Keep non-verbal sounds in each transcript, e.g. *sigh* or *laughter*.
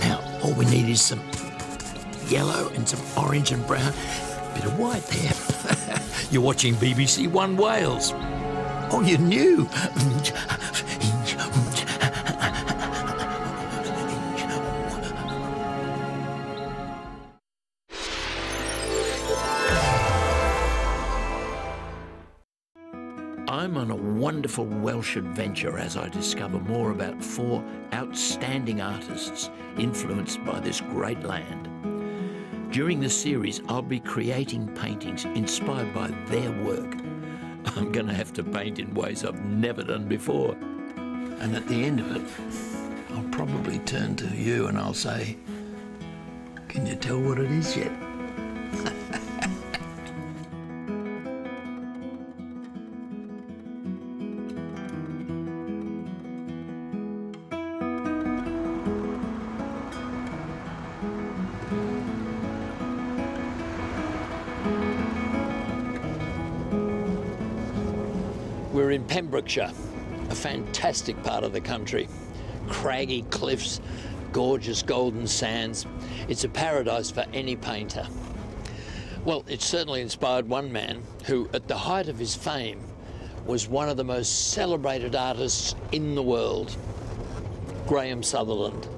Now, all we need is some yellow and some orange and brown. Bit of white there. *laughs* You're watching BBC One Wales. Oh, you knew. I'm on a wonderful Welsh adventure as I discover more about four outstanding artists influenced by this great land. During the series, I'll be creating paintings inspired by their work. *laughs* I'm going to have to paint in ways I've never done before. And at the end of it, I'll probably turn to you and I'll say, Can you tell what it is yet? In Pembrokeshire, a fantastic part of the country. Craggy cliffs, gorgeous golden sands. It's a paradise for any painter. Well, it certainly inspired one man who, at the height of his fame, was one of the most celebrated artists in the world, Graham Sutherland.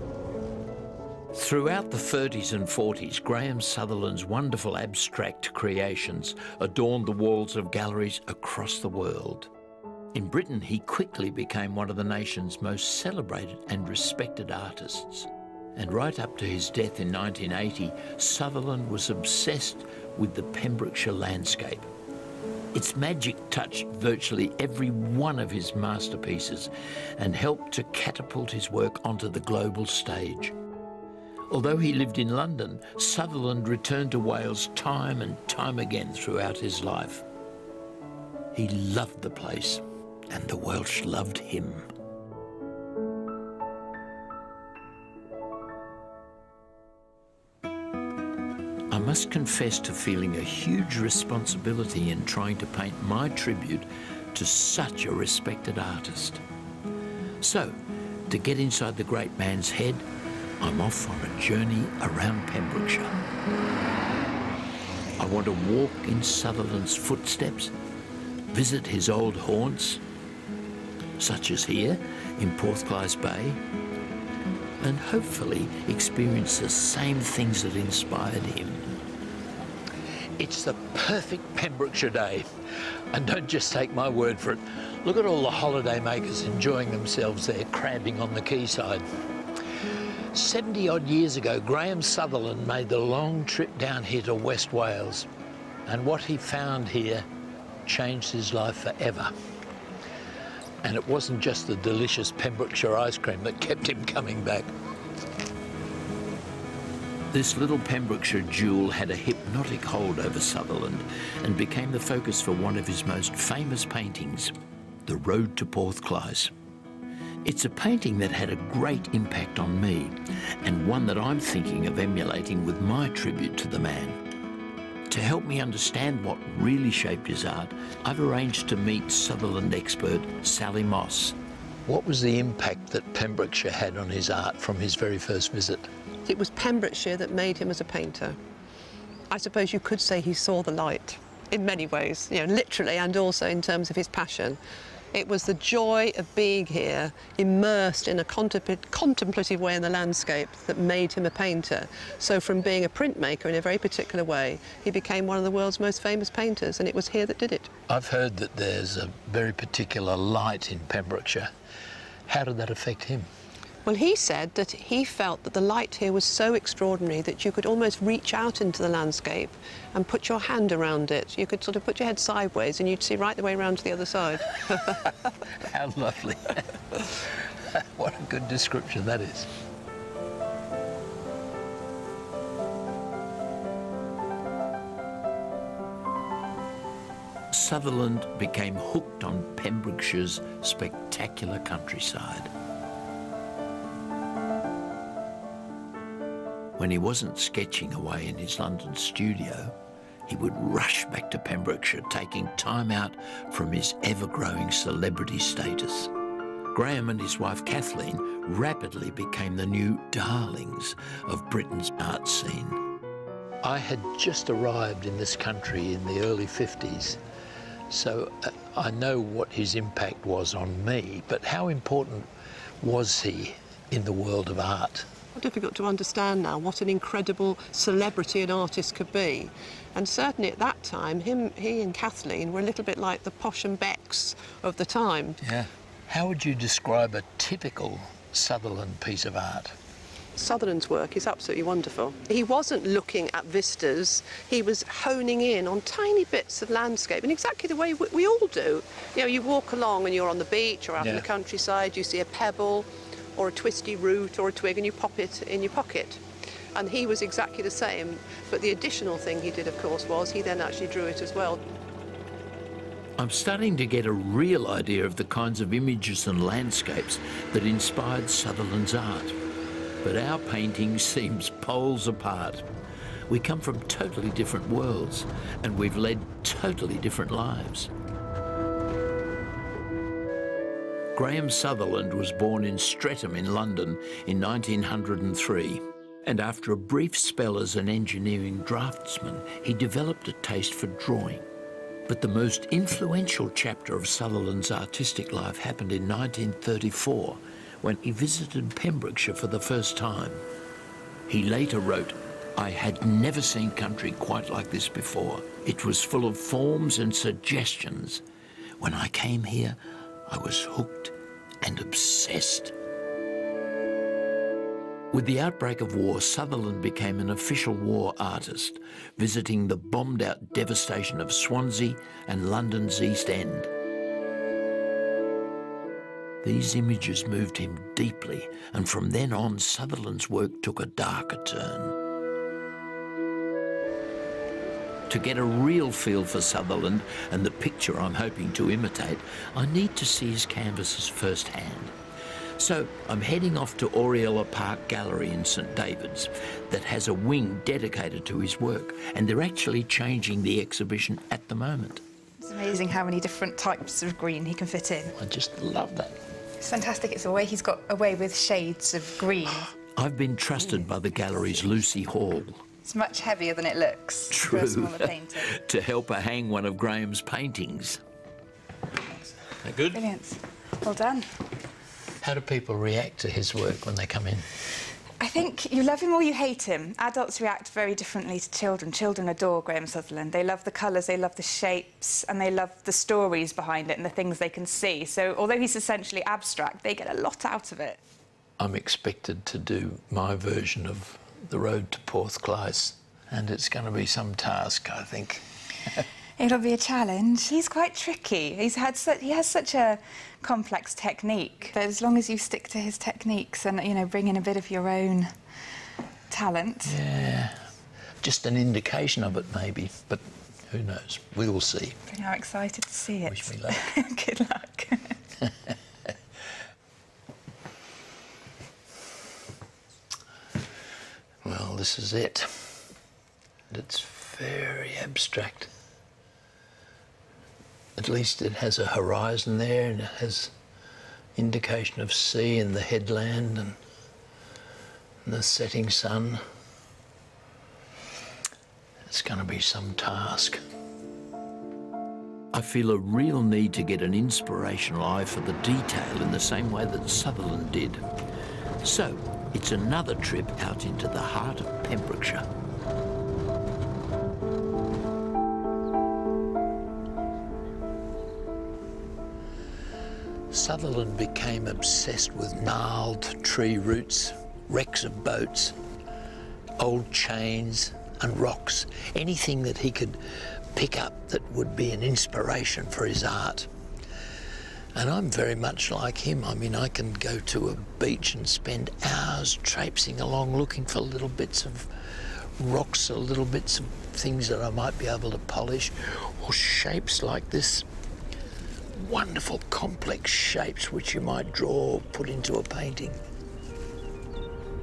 Throughout the 30s and 40s, Graham Sutherland's wonderful abstract creations adorned the walls of galleries across the world. In Britain, he quickly became one of the nation's most celebrated and respected artists. And right up to his death in 1980, Sutherland was obsessed with the Pembrokeshire landscape. Its magic touched virtually every one of his masterpieces and helped to catapult his work onto the global stage. Although he lived in London, Sutherland returned to Wales time and time again throughout his life. He loved the place and the Welsh loved him. I must confess to feeling a huge responsibility in trying to paint my tribute to such a respected artist. So, to get inside the great man's head, I'm off on a journey around Pembrokeshire. I want to walk in Sutherland's footsteps, visit his old haunts, such as here in Porthclais Bay, and hopefully experience the same things that inspired him. It's the perfect Pembrokeshire day. And don't just take my word for it. Look at all the holiday makers enjoying themselves there, crabbing on the quayside. 70 odd years ago, Graham Sutherland made the long trip down here to West Wales. And what he found here changed his life forever. And it wasn't just the delicious Pembrokeshire ice cream that kept him coming back. This little Pembrokeshire jewel had a hypnotic hold over Sutherland and became the focus for one of his most famous paintings, The Road to Porthclais. It's a painting that had a great impact on me and one that I'm thinking of emulating with my tribute to the man. To help me understand what really shaped his art, I've arranged to meet Sutherland expert Sally Moss. What was the impact that Pembrokeshire had on his art from his very first visit? It was Pembrokeshire that made him as a painter. I suppose you could say he saw the light in many ways, you know, literally and also in terms of his passion. It was the joy of being here, immersed in a contemplative way in the landscape that made him a painter. So from being a printmaker in a very particular way, he became one of the world's most famous painters, and it was here that did it. I've heard that there's a very particular light in Pembrokeshire. How did that affect him? Well, he said that he felt that the light here was so extraordinary that you could almost reach out into the landscape and put your hand around it. You could sort of put your head sideways and you'd see right the way around to the other side. *laughs* How lovely. *laughs* what a good description that is. Sutherland became hooked on Pembrokeshire's spectacular countryside. When he wasn't sketching away in his London studio, he would rush back to Pembrokeshire, taking time out from his ever-growing celebrity status. Graham and his wife Kathleen rapidly became the new darlings of Britain's art scene. I had just arrived in this country in the early 50s, so uh, I know what his impact was on me, but how important was he in the world of art? Difficult to understand now what an incredible celebrity an artist could be. And certainly at that time, him, he and Kathleen were a little bit like the Posh and Becks of the time. Yeah. How would you describe a typical Sutherland piece of art? Sutherland's work is absolutely wonderful. He wasn't looking at vistas, he was honing in on tiny bits of landscape in exactly the way we, we all do. You know, you walk along and you're on the beach or out yeah. in the countryside, you see a pebble, or a twisty root or a twig and you pop it in your pocket. And he was exactly the same, but the additional thing he did, of course, was he then actually drew it as well. I'm starting to get a real idea of the kinds of images and landscapes that inspired Sutherland's art. But our painting *laughs* seems poles apart. We come from totally different worlds, and we've led totally different lives. Graham Sutherland was born in Streatham in London in 1903. And after a brief spell as an engineering draftsman, he developed a taste for drawing. But the most influential chapter of Sutherland's artistic life happened in 1934 when he visited Pembrokeshire for the first time. He later wrote, I had never seen country quite like this before. It was full of forms and suggestions. When I came here, I was hooked and obsessed. With the outbreak of war, Sutherland became an official war artist, visiting the bombed out devastation of Swansea and London's East End. These images moved him deeply, and from then on, Sutherland's work took a darker turn. To get a real feel for Sutherland and the picture I'm hoping to imitate, I need to see his canvases firsthand. So I'm heading off to Oriel y Parc Gallery in St David's that has a wing dedicated to his work, and they're actually changing the exhibition at the moment. It's amazing how many different types of green he can fit in. I just love that. It's fantastic. It's a way he's got away with shades of green. *gasps* I've been trusted by the gallery's Lucy Hall it's much heavier than it looks True. for a *laughs* to help her hang one of Graham's paintings. That good? Brilliant. Well done. How do people react to his work when they come in? I think you love him or you hate him. Adults react very differently to children. Children adore Graham Sutherland. They love the colours, they love the shapes, and they love the stories behind it and the things they can see. So although he's essentially abstract, they get a lot out of it. I'm expected to do my version of the road to Porthclais, and it's going to be some task, I think. *laughs* It'll be a challenge. He's quite tricky. He's had su he has such a complex technique, but as long as you stick to his techniques and you know bring in a bit of your own talent. Yeah, just an indication of it maybe, but who knows? We will see. I'm excited to see it. Wish me luck. *laughs* Good luck. *laughs* Well, this is it. It's very abstract. At least it has a horizon there and it has indication of sea and the headland and, and the setting sun. It's going to be some task. I feel a real need to get an inspirational eye for the detail in the same way that Sutherland did. So, it's another trip out into the heart of Pembrokeshire. Sutherland became obsessed with gnarled tree roots, wrecks of boats, old chains and rocks, anything that he could pick up that would be an inspiration for his art. And I'm very much like him. I mean, I can go to a beach and spend hours traipsing along looking for little bits of rocks or little bits of things that I might be able to polish, or shapes like this. Wonderful, complex shapes which you might draw or put into a painting.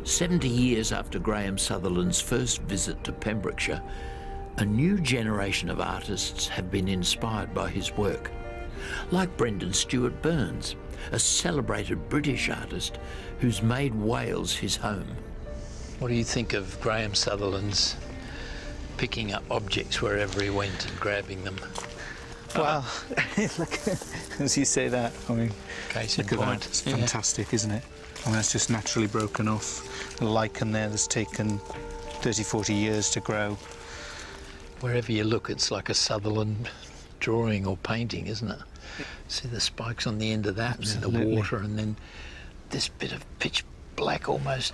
70 years after Graham Sutherland's first visit to Pembrokeshire, a new generation of artists have been inspired by his work like Brendan Stuart Burns, a celebrated British artist who's made Wales his home. What do you think of Graham Sutherland's picking up objects wherever he went and grabbing them? Well, *laughs* look, *laughs* as you say that, I mean, Case in look at point. that. It's Yeah. fantastic, isn't it? I mean, that's just naturally broken off. A lichen there that's taken 30, 40 years to grow. Wherever you look, it's like a Sutherland drawing or painting, isn't it? See the spikes on the end of that, and then the water, and then this bit of pitch black almost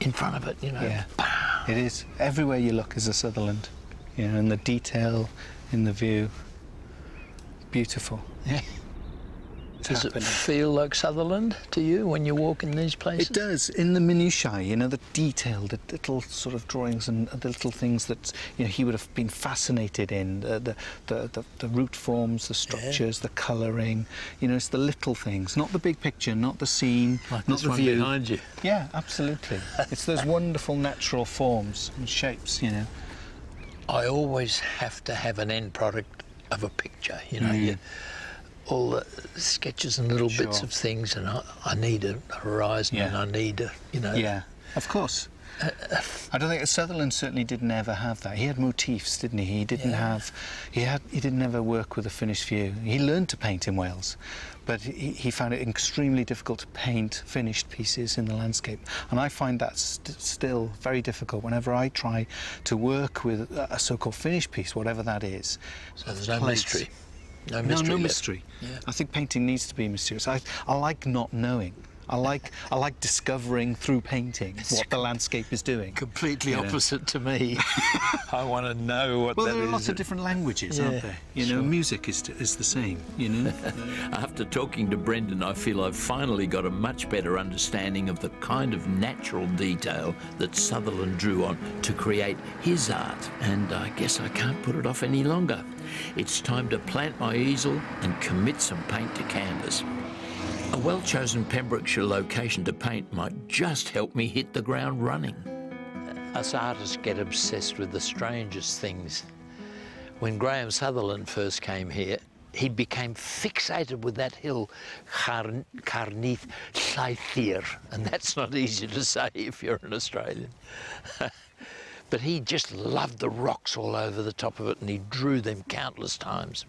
in front of it, you know. Yeah, it is. Everywhere you look is a Sutherland, you know, and the detail in the view. Beautiful. Yeah. It's Does it feel like Sutherland to you when you walk in these places? It does in the minutiae, you know, the detail, the little sort of drawings and the little things that you know he would have been fascinated in the the, the, the, the root forms, the structures, the colouring. You know, it's the little things, not the big picture, not the scene, Like not the one view. behind you. Yeah, absolutely. *laughs* it's those wonderful natural forms and shapes, you know. I always have to have an end product of a picture, you know. Mm. You, all the sketches and little bits of things, and I, I need a horizon, and I need a, you know. Yeah, of course. Uh, uh, I don't think Sutherland certainly didn't ever have that. He had motifs, didn't he? He didn't Yeah. have. He had. He didn't ever work with a finished view. He learned to paint in Wales, but he, he found it extremely difficult to paint finished pieces in the landscape. And I find that st- still very difficult whenever I try to work with a so-called finished piece, whatever that is. So there's no mystery. No No, mystery. no left. mystery. Yeah. I think painting needs to be mysterious. I, I like not knowing. I like I like discovering through painting what the landscape is doing. Completely You know. opposite to me. *laughs* I want to know what Well, there are is. lots of different languages, Yeah, aren't there? You know, music is, is the same, you know? *laughs* After talking to Brendan, I feel I've finally got a much better understanding of the kind of natural detail that Sutherland drew on to create his art, and I guess I can't put it off any longer. It's time to plant my easel and commit some paint to canvas. A well chosen Pembrokeshire location to paint might just help me hit the ground running. Us artists get obsessed with the strangest things. When Graham Sutherland first came here, he became fixated with that hill, Car- Carnith Llythir, and that's not easy to say if you're an Australian. *laughs* but he just loved the rocks all over the top of it, and he drew them countless times.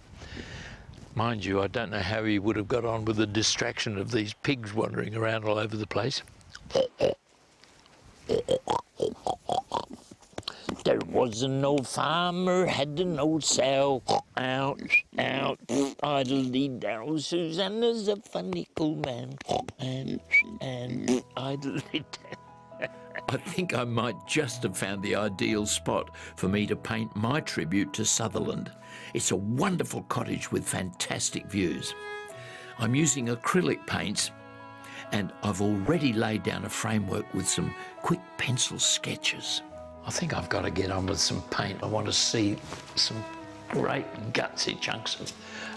Mind you, I don't know how he would have got on with the distraction of these pigs wandering around all over the place. There was an old farmer had an old sow. Out, out, idly down. Susanna's a funny cool man. And, and idly down. I think I might just have found the ideal spot for me to paint my tribute to Sutherland. It's a wonderful cottage with fantastic views. I'm using acrylic paints and I've already laid down a framework with some quick pencil sketches. I think I've got to get on with some paint. I want to see some great gutsy chunks of,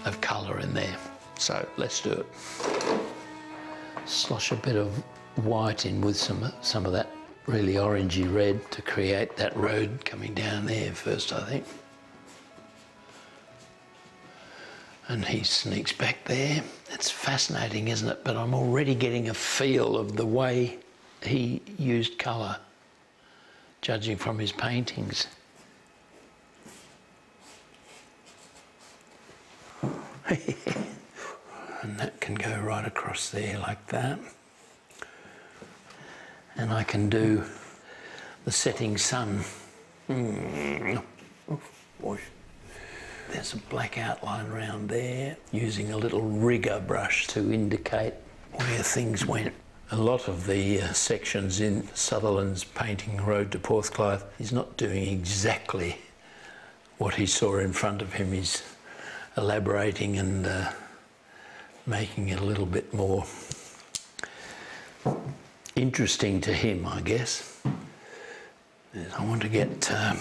of colour in there. So let's do it. Slosh a bit of white in with some, some of that really orangey red to create that road coming down there first, I think. And he sneaks back there. It's fascinating, isn't it? But I'm already getting a feel of the way he used colour judging from his paintings. *laughs* and that can go right across there like that. And I can do the setting sun. Mm. Oh. There's a black outline around there, using a little rigger brush to indicate where things went. A lot of the uh, sections in Sutherland's painting Road to Porthclais, he's not doing exactly what he saw in front of him. He's elaborating and uh, making it a little bit more interesting to him, I guess. I want to get um,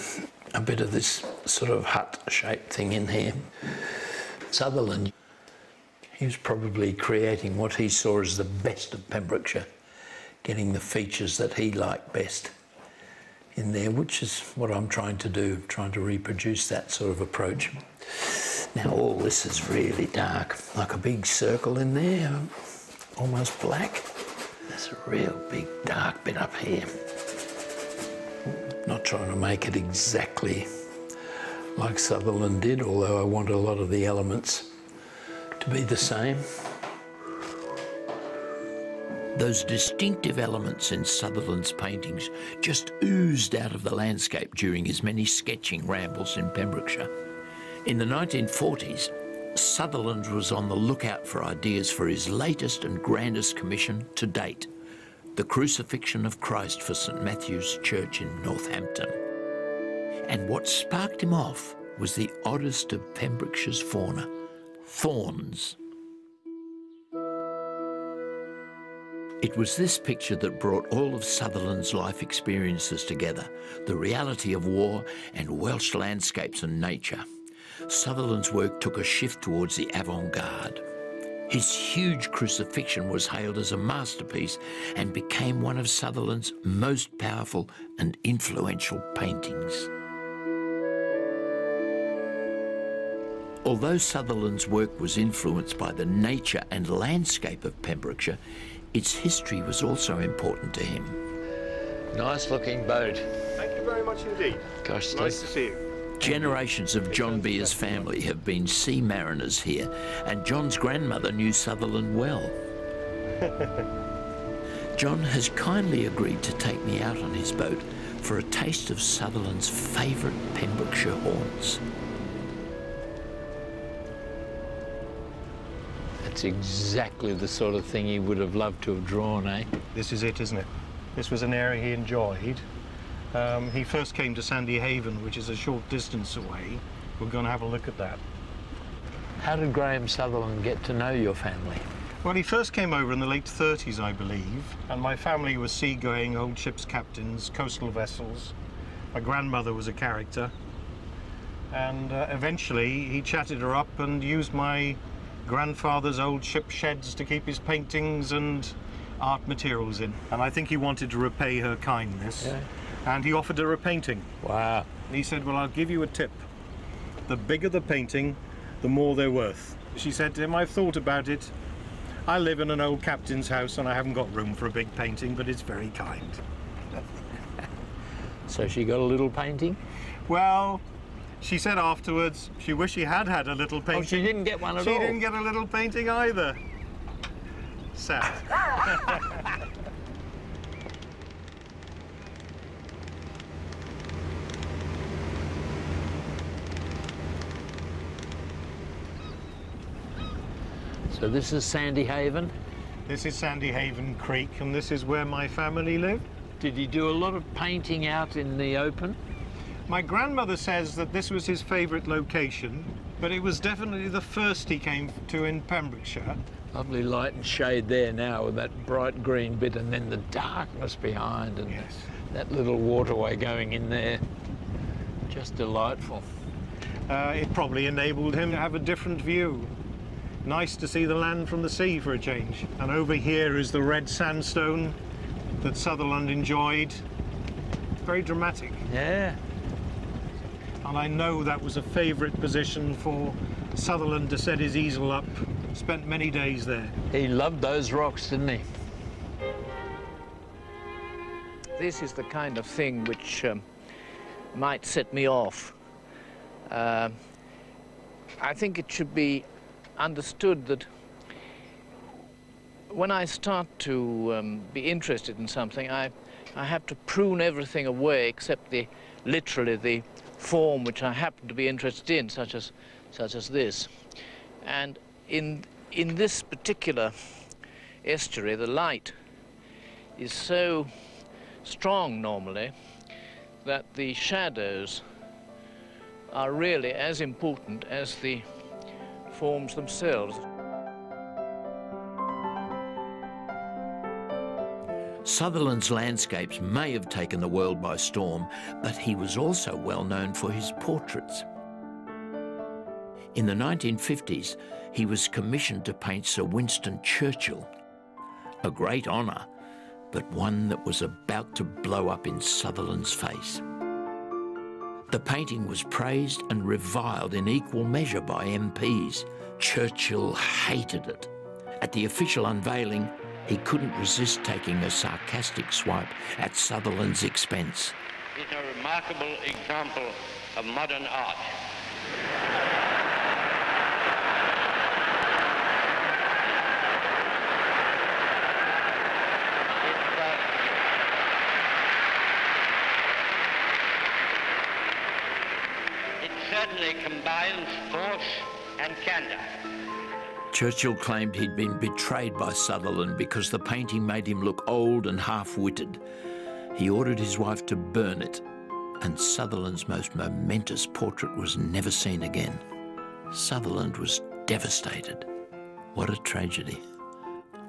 a bit of this sort of hut-shaped thing in here. Sutherland, he was probably creating what he saw as the best of Pembrokeshire, getting the features that he liked best in there, which is what I'm trying to do, trying to reproduce that sort of approach. Now all this is really dark, like a big circle in there. almost black. There's a real big dark bit up here. Not trying to make it exactly like Sutherland did, although I want a lot of the elements to be the same. Those distinctive elements in Sutherland's paintings just oozed out of the landscape during his many sketching rambles in Pembrokeshire. In the 1940s, Sutherland was on the lookout for ideas for his latest and grandest commission to date, the Crucifixion of Christ for St Matthew's Church in Northampton. And what sparked him off was the oddest of Pembrokeshire's fauna, thorns. It was this picture that brought all of Sutherland's life experiences together, the reality of war and Welsh landscapes and nature. Sutherland's work took a shift towards the avant-garde. His huge crucifixion was hailed as a masterpiece and became one of Sutherland's most powerful and influential paintings. Although Sutherland's work was influenced by the nature and landscape of Pembrokeshire, its history was also important to him. Nice looking boat. Thank you very much indeed. Gosh, Nice to see you. Generations of John Beer's family have been sea mariners here, and John's grandmother knew Sutherland well. *laughs* John has kindly agreed to take me out on his boat for a taste of Sutherland's favourite Pembrokeshire haunts. That's exactly the sort of thing he would have loved to have drawn, eh? This is it, isn't it? This was an area he enjoyed. Um, he first came to Sandy Haven, which is a short distance away. We're going to have a look at that. How did Graham Sutherland get to know your family? Well, he first came over in the late 30s, I believe, and my family was seagoing, old ship's captains, coastal vessels. My grandmother was a character, and uh, eventually he chatted her up and used my grandfather's old ship sheds to keep his paintings and art materials in. And I think he wanted to repay her kindness, Yeah. And he offered her a painting. Wow. And he said, Well, I'll give you a tip. The bigger the painting, the more they're worth. She said to him, I've thought about it. I live in an old captain's house and I haven't got room for a big painting, but it's very kind. *laughs* So she got a little painting? Well, she said afterwards she wished she had had a little painting. Oh, she didn't get one at She all. didn't get a little painting either. Sad. *laughs* So this is Sandy Haven. this is Sandy Haven Creek, and this is where my family lived. Did he do a lot of painting out in the open? My grandmother says that this was his favourite location, but it was definitely the first he came to in Pembrokeshire. Lovely light and shade there now with that bright green bit and then the darkness behind and Yes. that little waterway going in there. Just delightful. Uh, it probably enabled him to have a different view. Nice to see the land from the sea for a change. And over here is the red sandstone that Sutherland enjoyed. Very dramatic. Yeah. And I know that was a favourite position for Sutherland to set his easel up. Spent many days there. He loved those rocks, didn't he? This is the kind of thing which um, might set me off. Uh, I think it should be understood that when I start to um, be interested in something, I, I have to prune everything away except the literally the form which I happen to be interested in, such as such as this. And in in this particular estuary, the light is so strong normally that the shadows are really as important as the forms themselves. Sutherland's landscapes may have taken the world by storm, but he was also well known for his portraits. In the 1950s, he was commissioned to paint Sir Winston Churchill. A great honour, but one that was about to blow up in Sutherland's face. The painting was praised and reviled in equal measure by MPs. Churchill hated it At the official unveiling, he couldn't resist taking a sarcastic swipe at Sutherland's expense. It's a remarkable example of modern art. Certainly combines force and candor. Churchill claimed he'd been betrayed by Sutherland because the painting made him look old and half witted. He ordered his wife to burn it, and Sutherland's most momentous portrait was never seen again. Sutherland was devastated. What a tragedy.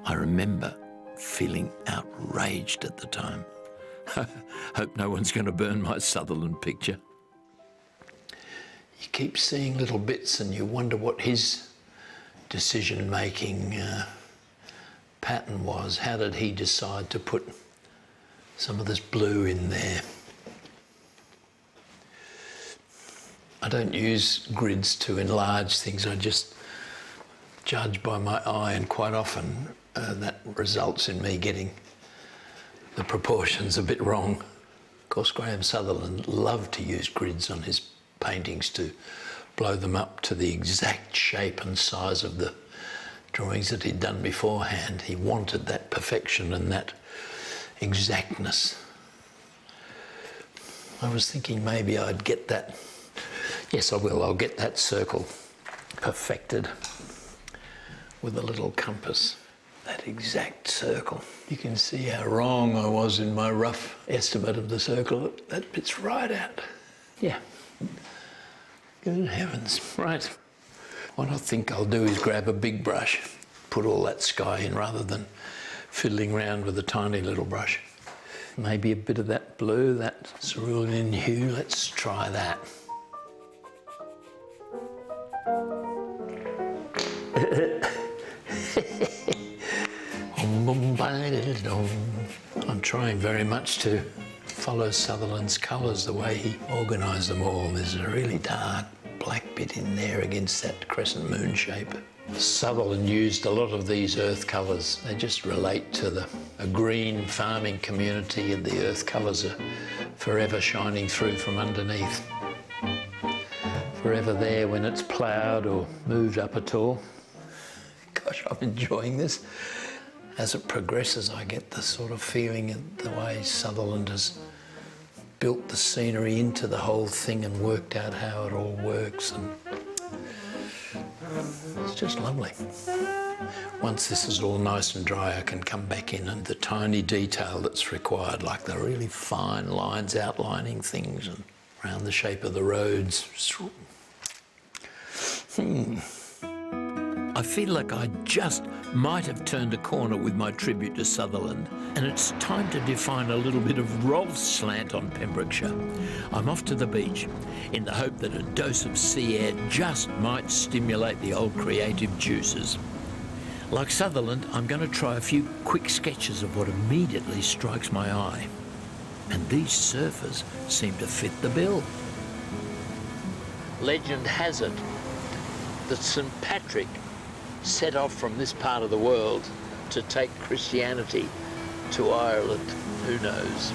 I remember feeling outraged at the time. *laughs* Hope no one's going to burn my Sutherland picture. You keep seeing little bits and you wonder what his decision making uh, pattern was. How did he decide to put some of this blue in there? I don't use grids to enlarge things, I just judge by my eye, and quite often uh, that results in me getting the proportions a bit wrong. Of course, Graham Sutherland loved to use grids on his paintings to blow them up to the exact shape and size of the drawings that he'd done beforehand. He wanted that perfection and that exactness. I was thinking maybe I'd get that. Yes, I will. I'll get that circle perfected with a little compass. That exact circle. You can see how wrong I was in my rough estimate of the circle. That bit's right out. Yeah. Good heavens. Right. What I think I'll do is grab a big brush, put all that sky in rather than fiddling around with a tiny little brush. Maybe a bit of that blue, that cerulean hue. Let's try that. *laughs* I'm trying very much to follow Sutherland's colours, the way he organised them all. There's a really dark black bit in there against that crescent moon shape. Sutherland used a lot of these earth colours. They just relate to the a green farming community and the earth colours are forever shining through from underneath. Forever there when it's ploughed or moved up at all. Gosh, I'm enjoying this. As it progresses, I get the sort of feeling the way Sutherland has built the scenery into the whole thing and worked out how it all works. And it's just lovely. Once this is all nice and dry, I can come back in and the tiny detail that's required, like the really fine lines outlining things and around the shape of the roads. Hmm. I feel like I just might have turned a corner with my tribute to Sutherland, and it's time to define a little bit of Rolf's slant on Pembrokeshire. I'm off to the beach in the hope that a dose of sea air just might stimulate the old creative juices. Like Sutherland, I'm going to try a few quick sketches of what immediately strikes my eye. And these surfers seem to fit the bill. Legend has it that St. Patrick set off from this part of the world to take Christianity to Ireland. Who knows?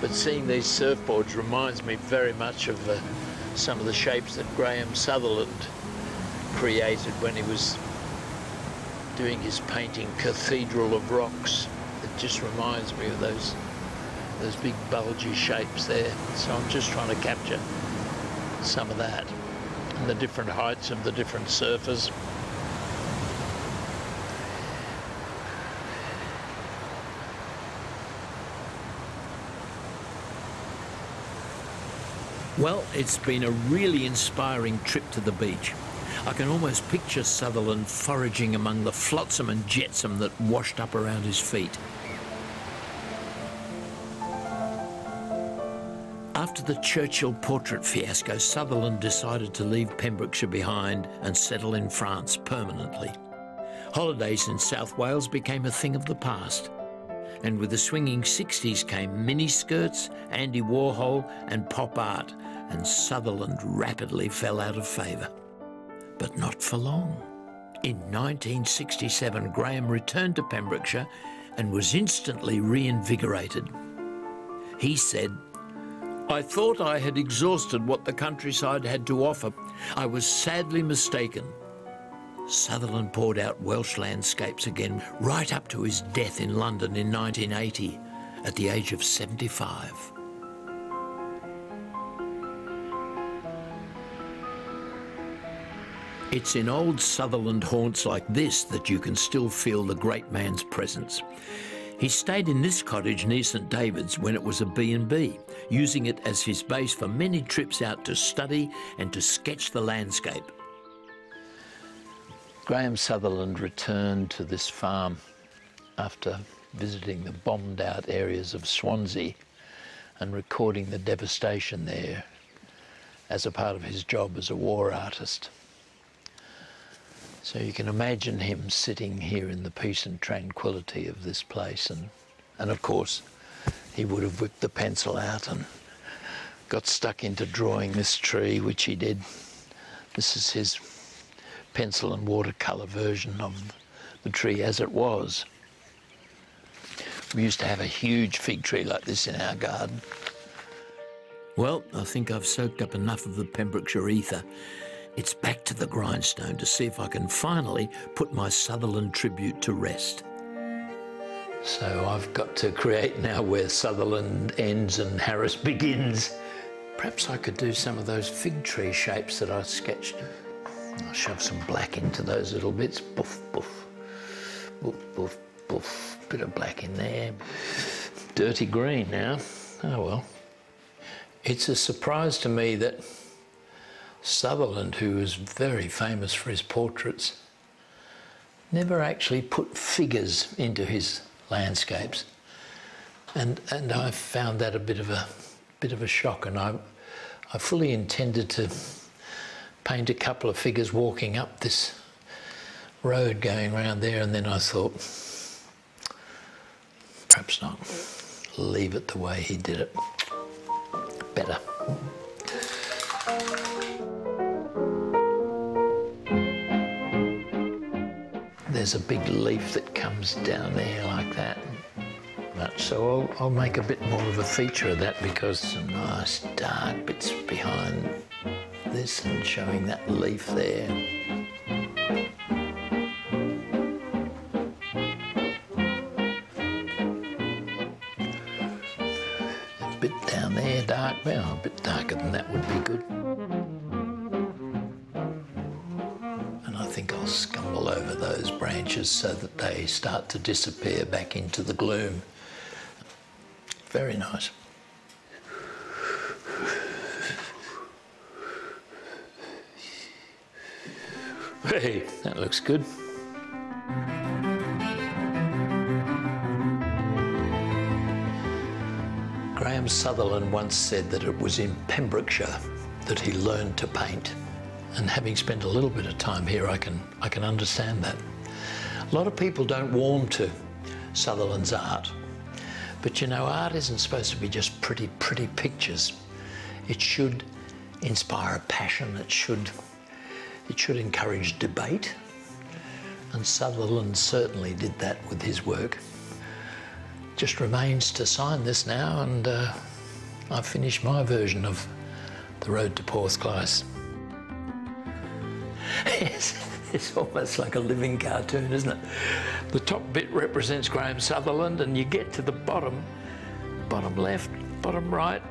But seeing these surfboards reminds me very much of uh, some of the shapes that Graham Sutherland created when he was doing his painting Cathedral of Rocks. It just reminds me of those those big bulgy shapes there. So I'm just trying to capture some of that and the different heights of the different surfers. Well, it's been a really inspiring trip to the beach. I can almost picture Sutherland foraging among the flotsam and jetsam that washed up around his feet. After the Churchill portrait fiasco, Sutherland decided to leave Pembrokeshire behind and settle in France permanently. Holidays in South Wales became a thing of the past. And with the swinging 60s came miniskirts, Andy Warhol, and pop art, and Sutherland rapidly fell out of favour. But not for long. In 1967, Graham returned to Pembrokeshire and was instantly reinvigorated. He said, I thought I had exhausted what the countryside had to offer. I was sadly mistaken. Sutherland poured out Welsh landscapes again, right up to his death in London in 1980, at the age of 75. It's in old Sutherland haunts like this that you can still feel the great man's presence. He stayed in this cottage near St David's when it was a B&B, using it as his base for many trips out to study and to sketch the landscape. Graham Sutherland returned to this farm after visiting the bombed out areas of Swansea and recording the devastation there as a part of his job as a war artist. So you can imagine him sitting here in the peace and tranquility of this place and, and of course he would have whipped the pencil out and got stuck into drawing this tree, which he did. This is his pencil and watercolour version of the tree as it was. We used to have a huge fig tree like this in our garden. Well, I think I've soaked up enough of the Pembrokeshire ether. It's back to the grindstone to see if I can finally put my Sutherland tribute to rest. So I've got to create now where Sutherland ends and Harris begins. Perhaps I could do some of those fig tree shapes that I sketched. I'll shove some black into those little bits. Boof, boof, boof, boof, boof. Bit of black in there. Dirty green now. Oh well. It's a surprise to me that Sutherland, who was very famous for his portraits, never actually put figures into his landscapes. And, and I found that a bit of a bit of a shock. And I, I fully intended to paint a couple of figures walking up this road going around there. And then I thought perhaps not. Leave it the way he did it. Better there's a big leaf that comes down there like that. So I'll, I'll, make a bit more of a feature of that because some nice dark bits behind this and showing that leaf there. A bit down there, dark, well, a bit darker than that would be good. Those branches so that they start to disappear back into the gloom. Very nice. Hey, that looks good. Graham Sutherland once said that it was in Pembrokeshire that he learned to paint. And having spent a little bit of time here, I can, I can understand that. A lot of people don't warm to Sutherland's art. But you know, art isn't supposed to be just pretty, pretty pictures. It should inspire a passion. It should, it should encourage debate. And Sutherland certainly did that with his work. Just remains to sign this now, and uh, I've finished my version of The Road to Porthclais. It's almost like a living cartoon, isn't it? The top bit represents Graham Sutherland, and you get to the bottom, bottom left, bottom right,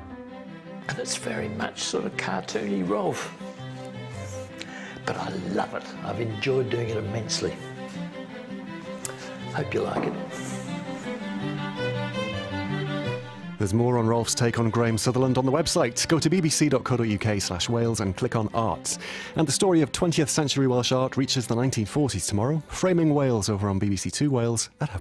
and it's very much sort of cartoony Rolf. But I love it. I've enjoyed doing it immensely. Hope you like it. There's more on Rolf's take on Graham Sutherland on the website. Go to bbc.co.uk slash Wales and click on Arts. And the story of 20th century Welsh art reaches the 1940s tomorrow, framing Wales over on BBC Two Wales at